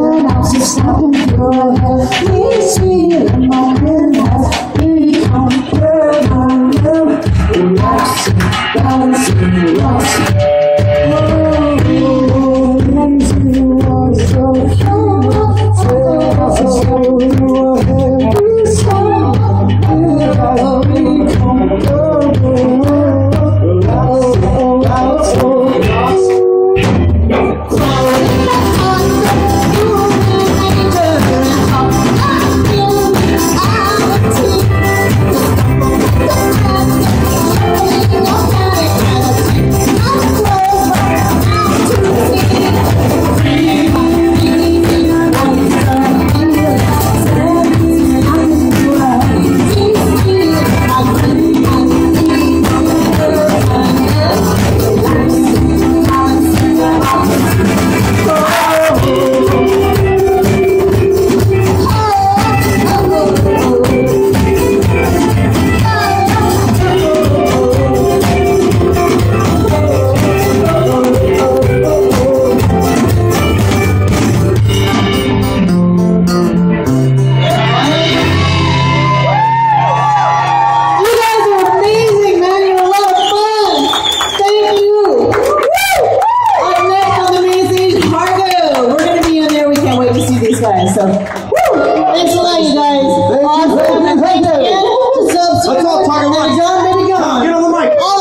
I'll just stop. Class. So, woo! Thanks a lot, you guys. Awesome. And thank you again to subs. Let's all talk at once. John Baby Come on, get on the mic.